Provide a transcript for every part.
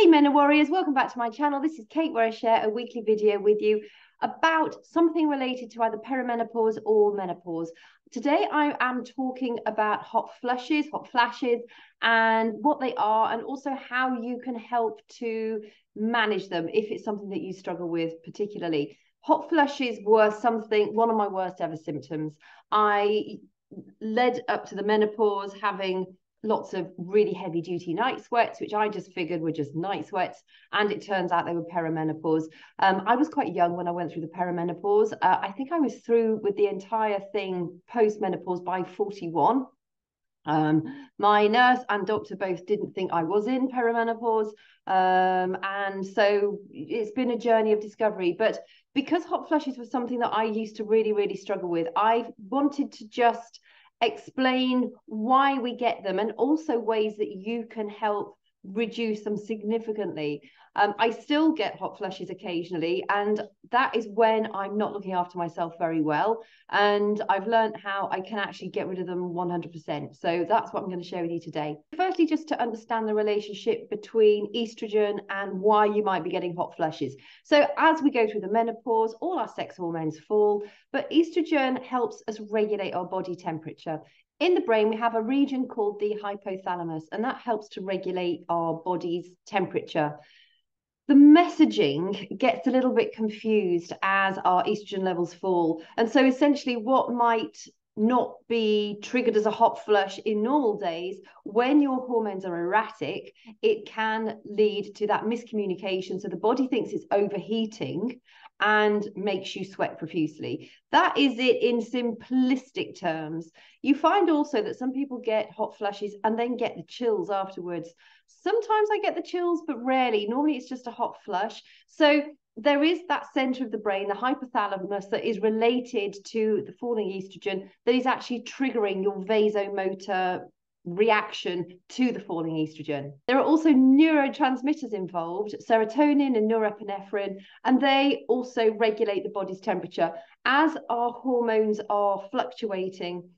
Hey Men Warriors, welcome back to my channel. This is Kate where I share a weekly video with you about something related to either perimenopause or menopause. Today I am talking about hot flushes, hot flashes, and what they are, and also how you can help to manage them if it's something that you struggle with particularly. Hot flushes were something, one of my worst ever symptoms. I led up to the menopause having lots of really heavy duty night sweats, which I just figured were just night sweats. And it turns out they were perimenopause. Um, I was quite young when I went through the perimenopause. Uh, I think I was through with the entire thing post menopause by 41. Um, my nurse and doctor both didn't think I was in perimenopause. Um, and so it's been a journey of discovery. But because hot flushes was something that I used to really, really struggle with, I wanted to just explain why we get them and also ways that you can help reduce them significantly. Um, I still get hot flushes occasionally, and that is when I'm not looking after myself very well. And I've learned how I can actually get rid of them 100%. So that's what I'm going to share with you today. Firstly, just to understand the relationship between estrogen and why you might be getting hot flushes. So as we go through the menopause, all our sex hormones fall, but estrogen helps us regulate our body temperature in the brain, we have a region called the hypothalamus, and that helps to regulate our body's temperature. The messaging gets a little bit confused as our estrogen levels fall. And so, essentially, what might not be triggered as a hot flush in normal days, when your hormones are erratic, it can lead to that miscommunication. So the body thinks it's overheating and makes you sweat profusely. That is it in simplistic terms. You find also that some people get hot flashes and then get the chills afterwards. Sometimes I get the chills, but rarely. Normally it's just a hot flush. So there is that center of the brain, the hypothalamus, that is related to the falling estrogen that is actually triggering your vasomotor reaction to the falling estrogen. There are also neurotransmitters involved, serotonin and norepinephrine, and they also regulate the body's temperature. As our hormones are fluctuating,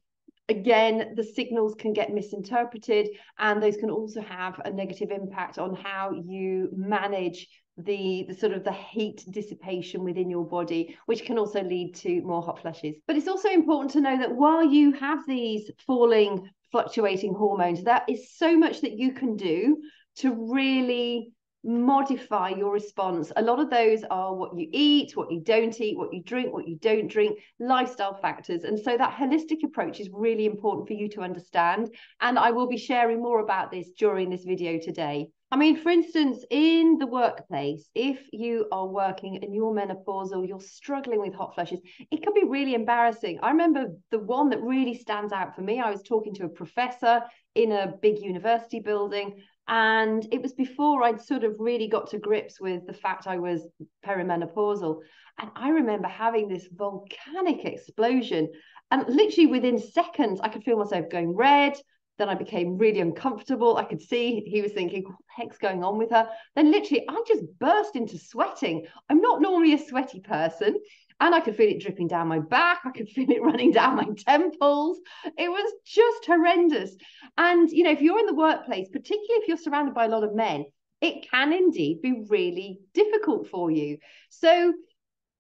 again, the signals can get misinterpreted, and those can also have a negative impact on how you manage the, the sort of the heat dissipation within your body, which can also lead to more hot flushes. But it's also important to know that while you have these falling, fluctuating hormones, That is so much that you can do to really modify your response. A lot of those are what you eat, what you don't eat, what you drink, what you don't drink, lifestyle factors. And so that holistic approach is really important for you to understand. And I will be sharing more about this during this video today. I mean, for instance, in the workplace, if you are working and you're menopausal, you're struggling with hot flushes, it can be really embarrassing. I remember the one that really stands out for me. I was talking to a professor in a big university building, and it was before I'd sort of really got to grips with the fact I was perimenopausal. And I remember having this volcanic explosion. And literally within seconds, I could feel myself going red. Then I became really uncomfortable. I could see he was thinking, what the heck's going on with her? Then literally, I just burst into sweating. I'm not normally a sweaty person. And I could feel it dripping down my back. I could feel it running down my temples. It was just horrendous. And, you know, if you're in the workplace, particularly if you're surrounded by a lot of men, it can indeed be really difficult for you. So,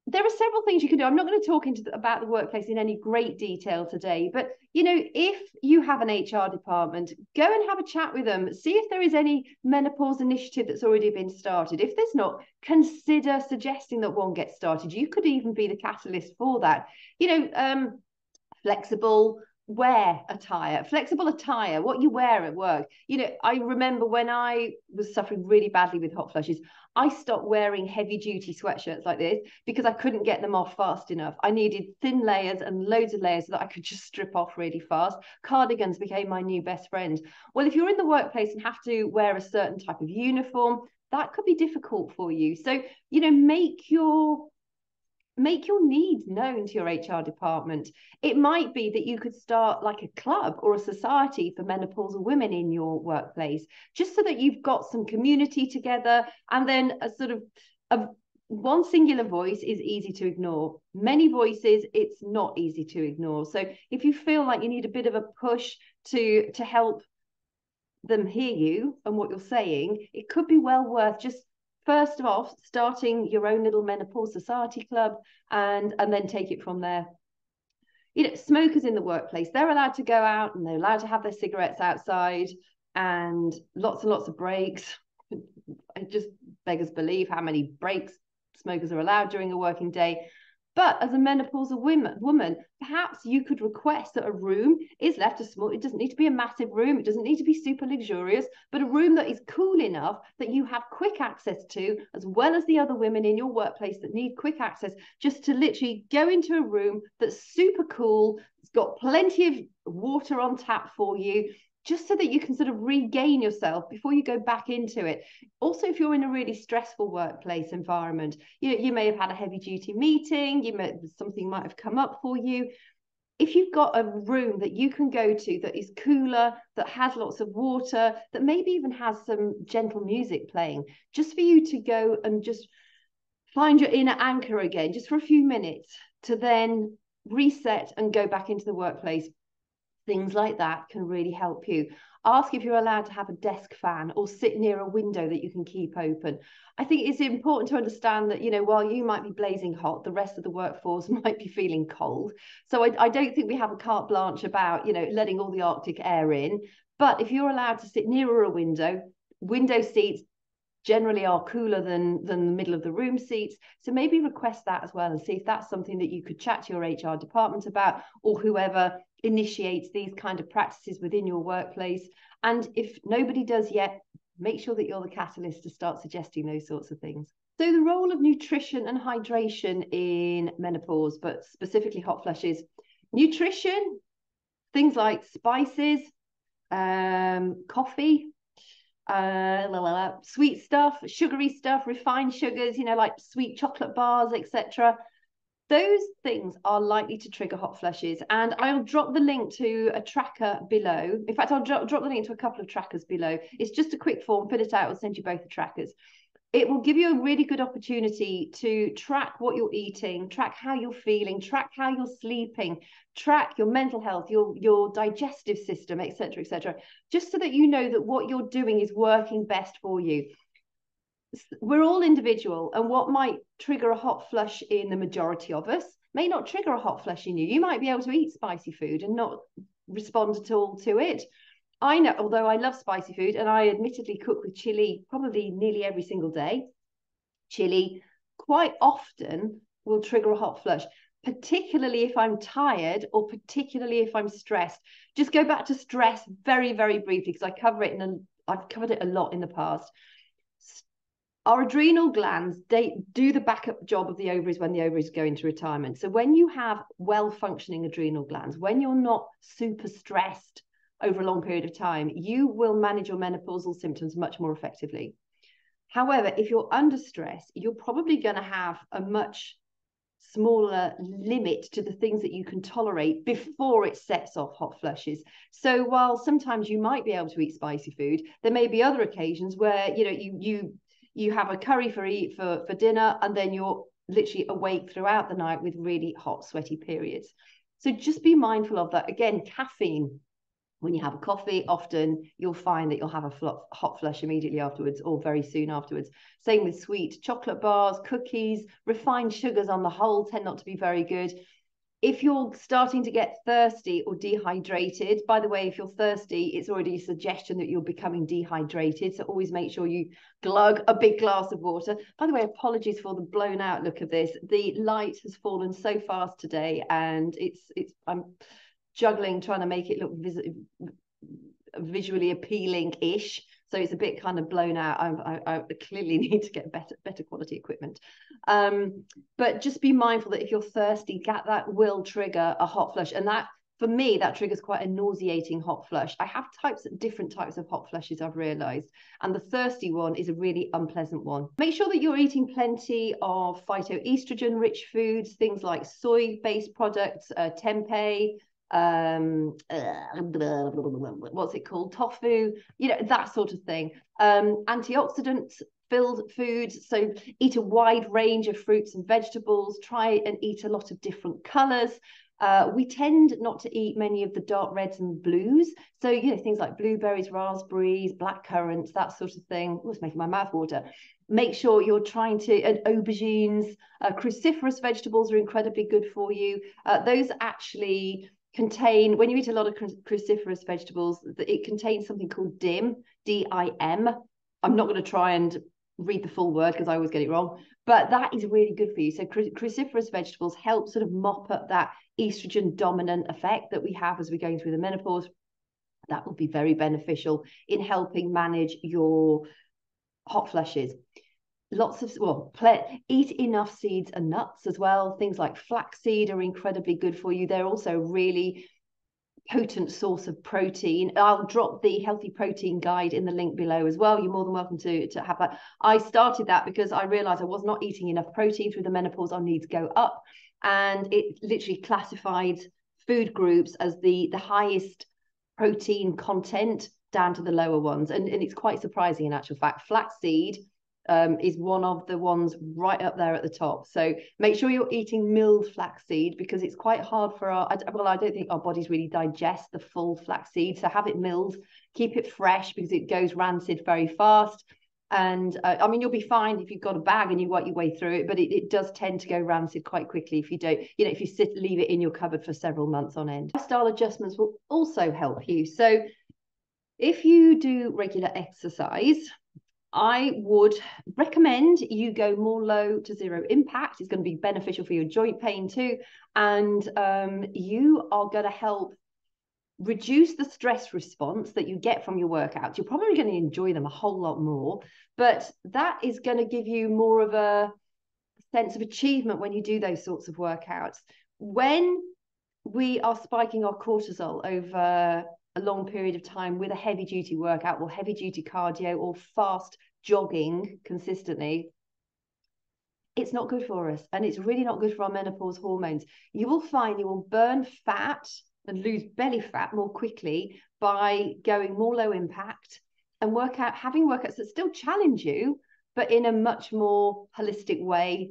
there are several things you can do. I'm not going to talk into the, about the workplace in any great detail today, but you know, if you have an HR department, go and have a chat with them. See if there is any menopause initiative that's already been started. If there's not, consider suggesting that one gets started. You could even be the catalyst for that. You know, um, flexible wear attire, flexible attire, what you wear at work. You know, I remember when I was suffering really badly with hot flushes, I stopped wearing heavy duty sweatshirts like this because I couldn't get them off fast enough. I needed thin layers and loads of layers that I could just strip off really fast. Cardigans became my new best friend. Well, if you're in the workplace and have to wear a certain type of uniform, that could be difficult for you. So, you know, make your make your needs known to your HR department. It might be that you could start like a club or a society for menopausal women in your workplace, just so that you've got some community together and then a sort of a one singular voice is easy to ignore. Many voices, it's not easy to ignore. So if you feel like you need a bit of a push to to help them hear you and what you're saying, it could be well worth just first of all starting your own little menopause society club and and then take it from there. You know smokers in the workplace they're allowed to go out and they're allowed to have their cigarettes outside and lots and lots of breaks. It just beggars believe how many breaks smokers are allowed during a working day but as a menopausal woman, woman, perhaps you could request that a room is left a small, it doesn't need to be a massive room, it doesn't need to be super luxurious, but a room that is cool enough that you have quick access to, as well as the other women in your workplace that need quick access, just to literally go into a room that's super cool, it's got plenty of water on tap for you, just so that you can sort of regain yourself before you go back into it. Also, if you're in a really stressful workplace environment, you know, you may have had a heavy duty meeting, you may something might have come up for you. If you've got a room that you can go to that is cooler, that has lots of water, that maybe even has some gentle music playing, just for you to go and just find your inner anchor again, just for a few minutes, to then reset and go back into the workplace things like that can really help you. Ask if you're allowed to have a desk fan or sit near a window that you can keep open. I think it's important to understand that, you know, while you might be blazing hot, the rest of the workforce might be feeling cold. So I, I don't think we have a carte blanche about, you know, letting all the Arctic air in. But if you're allowed to sit nearer a window, window seats generally are cooler than than the middle of the room seats so maybe request that as well and see if that's something that you could chat to your hr department about or whoever initiates these kind of practices within your workplace. And if nobody does yet, make sure that you're the catalyst to start suggesting those sorts of things. So, the role of nutrition and hydration in menopause, but specifically hot flushes, nutrition, things like spices, um, coffee, uh, la, la, la, sweet stuff, sugary stuff, refined sugars, you know, like sweet chocolate bars, etc those things are likely to trigger hot flushes. And I'll drop the link to a tracker below. In fact, I'll drop, drop the link to a couple of trackers below. It's just a quick form, fill it out, I'll send you both the trackers. It will give you a really good opportunity to track what you're eating, track how you're feeling, track how you're sleeping, track your mental health, your, your digestive system, etc., etc., just so that you know that what you're doing is working best for you we're all individual and what might trigger a hot flush in the majority of us may not trigger a hot flush in you you might be able to eat spicy food and not respond at all to it i know although i love spicy food and i admittedly cook with chili probably nearly every single day. Chili quite often will trigger a hot flush particularly if i'm tired or particularly if i'm stressed. Just go back to stress very very briefly because i cover it in a i've covered it a lot in the past. Our adrenal glands they do the backup job of the ovaries when the ovaries go into retirement. So when you have well functioning adrenal glands when you're not super stressed over a long period of time you will manage your menopausal symptoms much more effectively. However if you're under stress you're probably going to have a much smaller limit to the things that you can tolerate before it sets off hot flushes. So while sometimes you might be able to eat spicy food, there may be other occasions where you know you you you have a curry for eat for for dinner and then you're literally awake throughout the night with really hot sweaty periods. So just be mindful of that. Again caffeine when you have a coffee often you'll find that you'll have a fl- hot flush immediately afterwards or very soon afterwards same with sweet chocolate bars cookies refined sugars on the whole tend not to be very good if you're starting to get thirsty or dehydrated, by the way, if you're thirsty, it's already a suggestion that you're becoming dehydrated. So always make sure you glug a big glass of water. By the way, apologies for the blown out look of this. The light has fallen so fast today, and it's it's I'm juggling trying to make it look vis- visually appealing ish so it's a bit kind of blown out. I, I, I clearly need to get better better quality equipment. Um, but just be mindful that if you're thirsty, that that will trigger a hot flush, and that for me that triggers quite a nauseating hot flush. I have types different types of hot flushes. I've realised, and the thirsty one is a really unpleasant one. Make sure that you're eating plenty of phytoestrogen rich foods, things like soy based products, uh, tempeh um what's it called tofu you know that sort of thing um antioxidants filled foods so eat a wide range of fruits and vegetables try and eat a lot of different colors Uh, we tend not to eat many of the dark reds and blues. So, you know, things like blueberries, raspberries, black currants, that sort of thing. Oh, it's making my mouth water. Make sure you're trying to, and aubergines, uh, cruciferous vegetables are incredibly good for you. Uh, those actually contain, when you eat a lot of cruciferous vegetables, it contains something called DIM, D-I-M. I'm not going to try and read the full word because I always get it wrong, but that is really good for you. So cruciferous vegetables help sort of mop up that estrogen dominant effect that we have as we're going through the menopause. That will be very beneficial in helping manage your hot flushes. Lots of, well, eat enough seeds and nuts as well. Things like flaxseed are incredibly good for you. They're also really potent source of protein. I'll drop the healthy protein guide in the link below as well. You're more than welcome to, to have that. I started that because I realized I was not eating enough protein through the menopause. I need to go up. And it literally classified food groups as the, the highest protein content down to the lower ones. And, and it's quite surprising in actual fact. Flaxseed um, is one of the ones right up there at the top. So make sure you're eating milled flaxseed because it's quite hard for our, well, I don't think our bodies really digest the full flaxseed. So have it milled, keep it fresh because it goes rancid very fast. And uh, I mean, you'll be fine if you've got a bag and you work your way through it, but it, it does tend to go rancid quite quickly if you don't, you know, if you sit, leave it in your cupboard for several months on end. Lifestyle adjustments will also help you. So if you do regular exercise, I would recommend you go more low to zero impact. It's going to be beneficial for your joint pain too. And um, you are going to help reduce the stress response that you get from your workouts. You're probably going to enjoy them a whole lot more, but that is going to give you more of a sense of achievement when you do those sorts of workouts. When we are spiking our cortisol over a long period of time with a heavy duty workout or heavy duty cardio or fast jogging consistently, it's not good for us. And it's really not good for our menopause hormones. You will find you will burn fat and lose belly fat more quickly by going more low impact and work out having workouts that still challenge you, but in a much more holistic way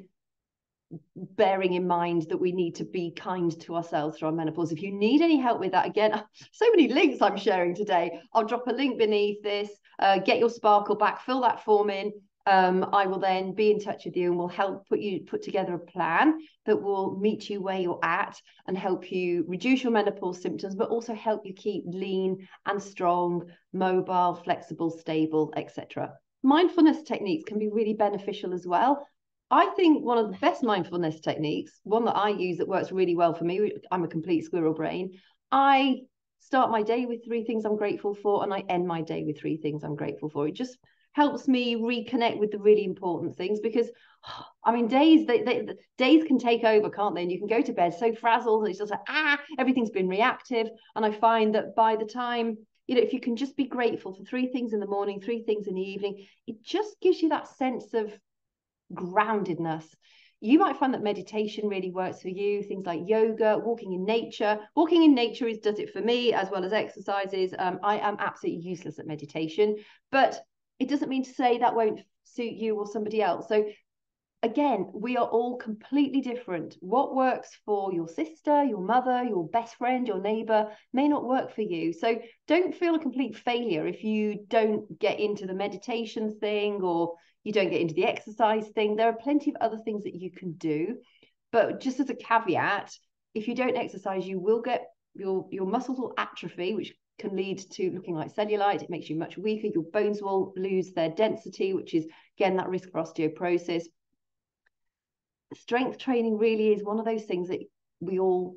bearing in mind that we need to be kind to ourselves through our menopause. If you need any help with that, again, so many links I'm sharing today. I'll drop a link beneath this. Uh, get your sparkle back, fill that form in. Um, I will then be in touch with you and will help put you put together a plan that will meet you where you're at and help you reduce your menopause symptoms, but also help you keep lean and strong, mobile, flexible, stable, etc. Mindfulness techniques can be really beneficial as well. I think one of the best mindfulness techniques, one that I use that works really well for me, I'm a complete squirrel brain. I start my day with three things I'm grateful for, and I end my day with three things I'm grateful for. It just helps me reconnect with the really important things because I mean days they, they days can take over can't they and you can go to bed so frazzled and it's just like ah everything's been reactive and I find that by the time you know if you can just be grateful for three things in the morning three things in the evening it just gives you that sense of groundedness. You might find that meditation really works for you. Things like yoga, walking in nature. Walking in nature is does it for me as well as exercises. Um, I am absolutely useless at meditation, but it doesn't mean to say that won't suit you or somebody else. So again, we are all completely different. What works for your sister, your mother, your best friend, your neighbor may not work for you. So don't feel a complete failure if you don't get into the meditation thing or you don't get into the exercise thing. There are plenty of other things that you can do. But just as a caveat, if you don't exercise, you will get your, your muscles will atrophy, which can lead to looking like cellulite. It makes you much weaker. Your bones will lose their density, which is again that risk for osteoporosis. Strength training really is one of those things that we all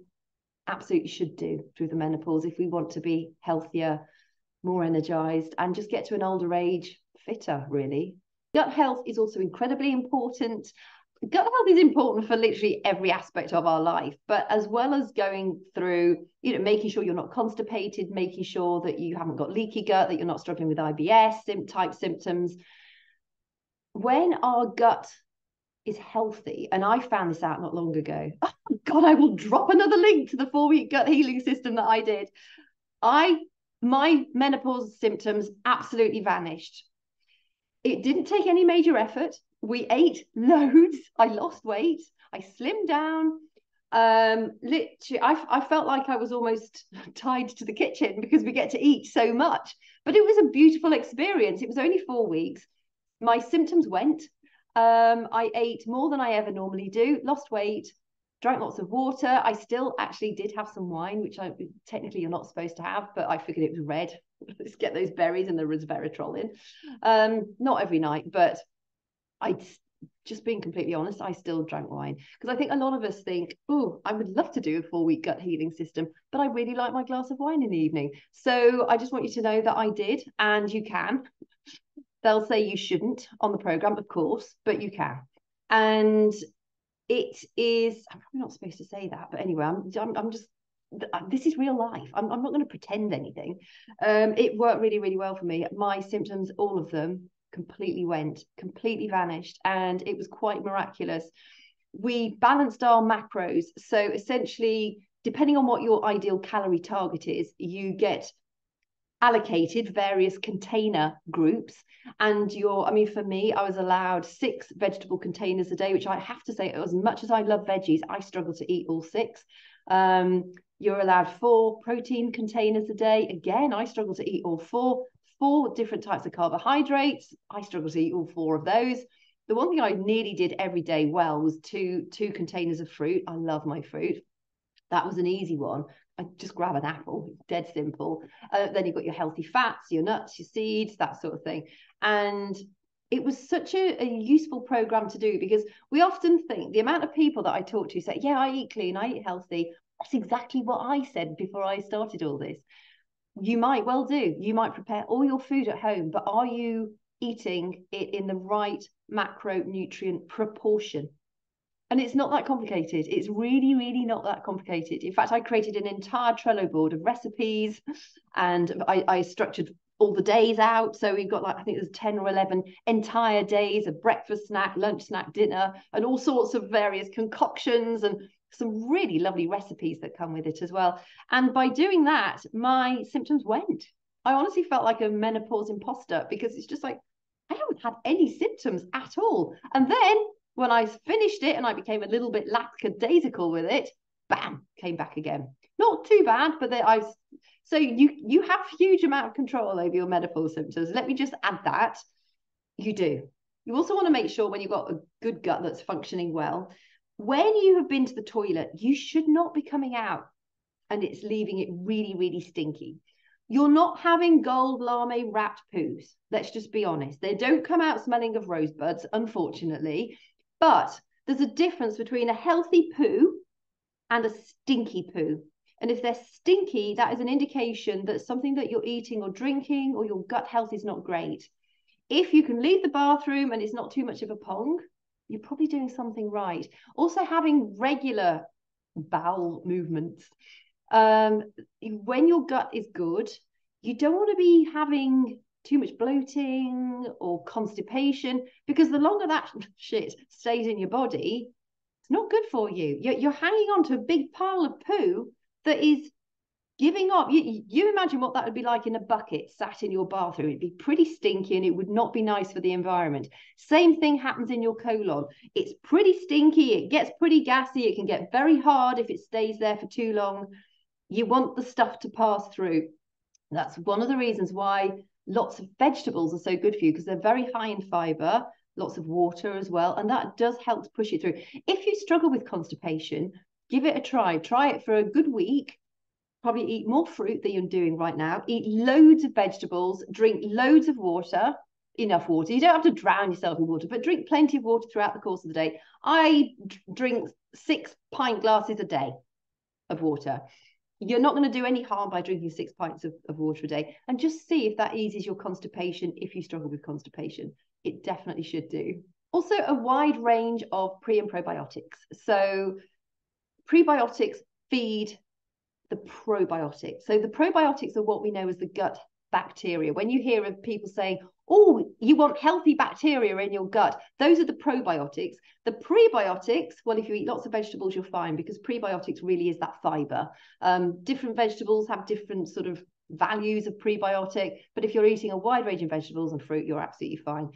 absolutely should do through the menopause if we want to be healthier, more energized, and just get to an older age fitter, really. Gut health is also incredibly important. Gut health is important for literally every aspect of our life, but as well as going through, you know, making sure you're not constipated, making sure that you haven't got leaky gut, that you're not struggling with IBS type symptoms. When our gut is healthy, and I found this out not long ago. Oh God, I will drop another link to the four week gut healing system that I did. I my menopause symptoms absolutely vanished it didn't take any major effort. We ate loads. I lost weight. I slimmed down. Um, literally, I, I felt like I was almost tied to the kitchen because we get to eat so much. But it was a beautiful experience. It was only four weeks. My symptoms went. Um, I ate more than I ever normally do, lost weight, drank lots of water. I still actually did have some wine, which I technically you're not supposed to have, but I figured it was red. Let's get those berries and the resveratrol in. Um, not every night, but I just being completely honest, I still drank wine because I think a lot of us think, oh, I would love to do a four week gut healing system, but I really like my glass of wine in the evening. So I just want you to know that I did, and you can. They'll say you shouldn't on the program, of course, but you can. And it is, I'm probably not supposed to say that, but anyway, I'm, I'm, I'm just this is real life. I'm, I'm not going to pretend anything. Um, it worked really, really well for me. My symptoms, all of them, completely went, completely vanished, and it was quite miraculous. We balanced our macros. So essentially, depending on what your ideal calorie target is, you get allocated various container groups and your i mean for me i was allowed six vegetable containers a day which i have to say as much as i love veggies i struggle to eat all six um, you're allowed four protein containers a day again i struggle to eat all four four different types of carbohydrates. I struggle to eat all four of those. The one thing I nearly did every day well was two two containers of fruit. I love my fruit. That was an easy one. I just grab an apple, dead simple. Uh, then you've got your healthy fats, your nuts, your seeds, that sort of thing. And it was such a, a, useful program to do because we often think the amount of people that I talk to say, Yeah, I eat clean, I eat healthy. That's exactly what I said before I started all this you might well do. You might prepare all your food at home, but are you eating it in the right macronutrient proportion? And it's not that complicated. It's really, really not that complicated. In fact, I created an entire Trello board of recipes and I, I structured all the days out. So we've got like, I think there's 10 or 11 entire days of breakfast, snack, lunch, snack, dinner, and all sorts of various concoctions and some really lovely recipes that come with it as well. And by doing that, my symptoms went. I honestly felt like a menopause imposter because it's just like, I haven't had any symptoms at all. And then when I finished it and I became a little bit lackadaisical with it, bam, came back again. Not too bad, but I so you you have huge amount of control over your menopause symptoms. Let me just add that. You do. You also want to make sure when you've got a good gut that's functioning well when you have been to the toilet, you should not be coming out and it's leaving it really, really stinky. You're not having gold lame wrapped poos. Let's just be honest. They don't come out smelling of rosebuds, unfortunately. But there's a difference between a healthy poo and a stinky poo. And if they're stinky, that is an indication that something that you're eating or drinking or your gut health is not great. If you can leave the bathroom and it's not too much of a pong, you're probably doing something right. Also, having regular bowel movements. Um, when your gut is good, you don't want to be having too much bloating or constipation because the longer that shit stays in your body, it's not good for you. You're, you're hanging on to a big pile of poo that is giving up. You, you imagine what that would be like in a bucket sat in your bathroom. It'd be pretty stinky and it would not be nice for the environment. Same thing happens in your colon. It's pretty stinky it gets pretty gassy it can get very hard if it stays there for too long. You want the stuff to pass through. That's one of the reasons why lots of vegetables are so good for you because they're very high in fiber lots of water as well and that does help to push it through if you struggle with constipation give it a try try it for a good week probably eat more fruit than you're doing right now, eat loads of vegetables, drink loads of water, enough water. You don't have to drown yourself in water, but drink plenty of water throughout the course of the day. I drink six pint glasses a day of water. You're not going to do any harm by drinking six pints of, of water a day. And just see if that eases your constipation if you struggle with constipation. It definitely should do. Also, a wide range of pre and probiotics. So, prebiotics feed the probiotics. So the probiotics are what we know as the gut bacteria. When you hear of people saying, oh, you want healthy bacteria in your gut, those are the probiotics. The prebiotics, well, if you eat lots of vegetables, you're fine because prebiotics really is that fiber. Um, different vegetables have different sort of values of prebiotic, but if you're eating a wide range of vegetables and fruit, you're absolutely fine.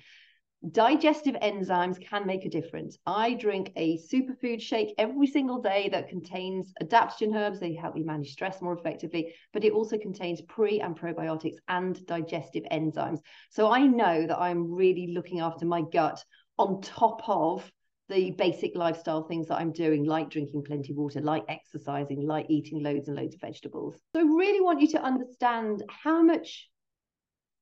Digestive enzymes can make a difference. I drink a superfood shake every single day that contains adaptogen herbs. They help me manage stress more effectively, but it also contains pre and probiotics and digestive enzymes. So I know that I'm really looking after my gut on top of the basic lifestyle things that I'm doing, like drinking plenty of water, like exercising, like eating loads and loads of vegetables. So I really want you to understand how much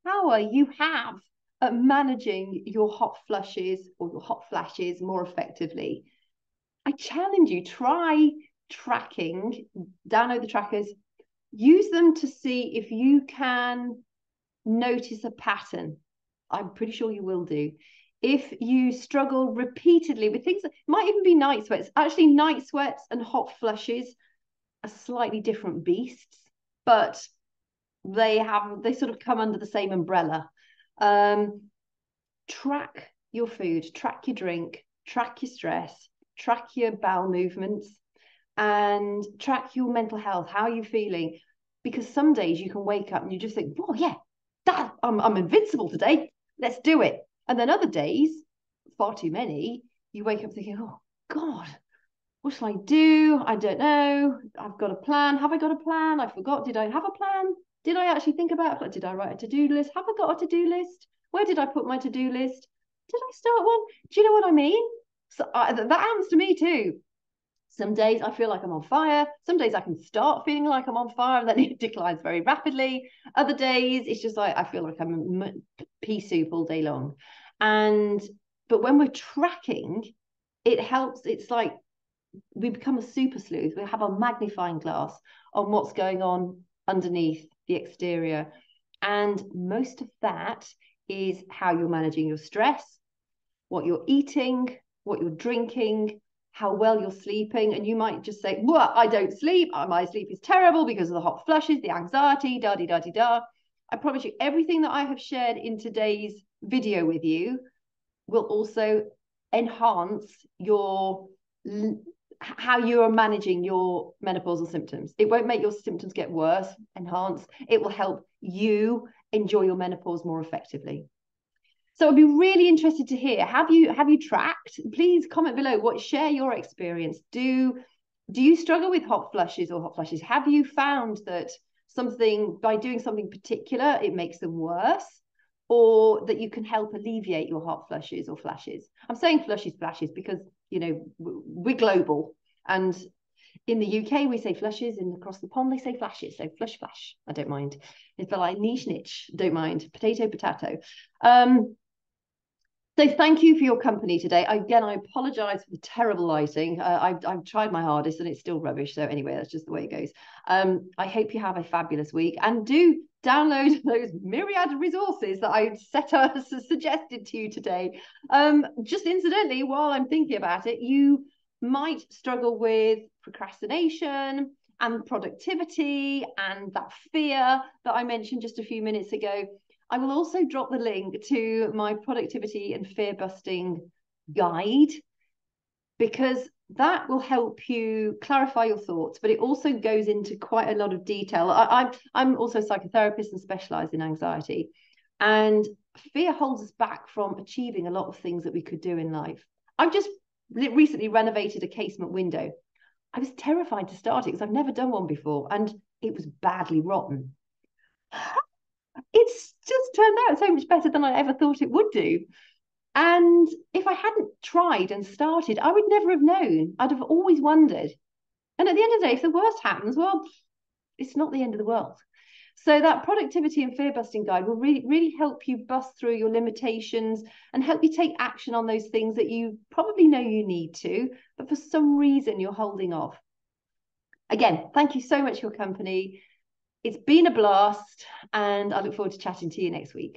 power you have at managing your hot flushes or your hot flashes more effectively. I challenge you, try tracking, download the trackers, use them to see if you can notice a pattern. I'm pretty sure you will do. If you struggle repeatedly with things, might even be night sweats. Actually, night sweats and hot flushes are slightly different beasts, but they have they sort of come under the same umbrella. Um, track your food, track your drink, track your stress, track your bowel movements, and track your mental health. How are you feeling? Because some days you can wake up and you just think, "Oh yeah, that I'm I'm invincible today. Let's do it." And then other days, far too many, you wake up thinking, "Oh God, what shall I do? I don't know. I've got a plan. Have I got a plan? I forgot. Did I have a plan? Did I actually think about it? Did I write a to-do list? Have I got a to-do list? Where did I put my to-do list? Did I start one? Do you know what I mean? So uh, that happens to me too. Some days I feel like I'm on fire. Some days I can start feeling like I'm on fire and then it declines very rapidly. Other days it's just like I feel like I'm pea soup all day long. And but when we're tracking, it helps. It's like we become a super sleuth. We have a magnifying glass on what's going on underneath the exterior. And most of that is how you're managing your stress, what you're eating, what you're drinking, how well you're sleeping. And you might just say, Well, I don't sleep. Uh, my sleep is terrible because of the hot flushes, the anxiety, da da da da da. I promise you, everything that I have shared in today's video with you will also enhance your how you are managing your menopausal symptoms. It won't make your symptoms get worse, enhance. It will help you enjoy your menopause more effectively. So I'd be really interested to hear have you have you tracked? Please comment below what share your experience. Do do you struggle with hot flushes or hot flushes? Have you found that something by doing something particular it makes them worse? or that you can help alleviate your hot flushes or flashes. I'm saying flushes, flashes because you know we're global, and in the UK we say flushes, and across the pond they say flashes. So flush, flash. I don't mind. It's like niche, niche. Don't mind. Potato, potato. Um, so thank you for your company today. Again, I apologise for the terrible lighting. Uh, I've, I've tried my hardest and it's still rubbish. So anyway, that's just the way it goes. Um, I hope you have a fabulous week and do download those myriad resources that I set up suggested to you today. Um, just incidentally, while I'm thinking about it, you might struggle with procrastination and productivity and that fear that I mentioned just a few minutes ago. I will also drop the link to my productivity and fear busting guide because that will help you clarify your thoughts, but it also goes into quite a lot of detail. I, I'm also a psychotherapist and specialize in anxiety. And fear holds us back from achieving a lot of things that we could do in life. I've just recently renovated a casement window. I was terrified to start it because I've never done one before and it was badly rotten. It's just turned out so much better than I ever thought it would do. And if I hadn't tried and started, I would never have known. I'd have always wondered. And at the end of the day, if the worst happens, well, it's not the end of the world. So that productivity and fear busting guide will really, really help you bust through your limitations and help you take action on those things that you probably know you need to, but for some reason you're holding off. Again, thank you so much for your company. It's been a blast, and I look forward to chatting to you next week.